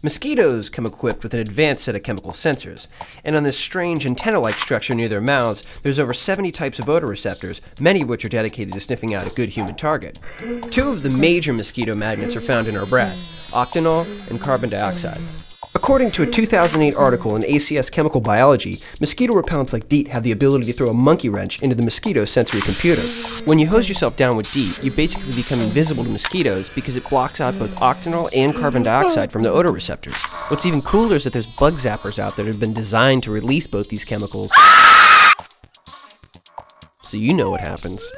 Mosquitoes come equipped with an advanced set of chemical sensors, and on this strange antenna like structure near their mouths, there's over 70 types of odoreceptors, many of which are dedicated to sniffing out a good human target. Two of the major mosquito magnets are found in our breath octanol and carbon dioxide. According to a 2008 article in ACS Chemical Biology, mosquito repellents like DEET have the ability to throw a monkey wrench into the mosquito's sensory computer. When you hose yourself down with DEET, you basically become invisible to mosquitoes because it blocks out both octanol and carbon dioxide from the odor receptors. What's even cooler is that there's bug zappers out there that have been designed to release both these chemicals. So you know what happens.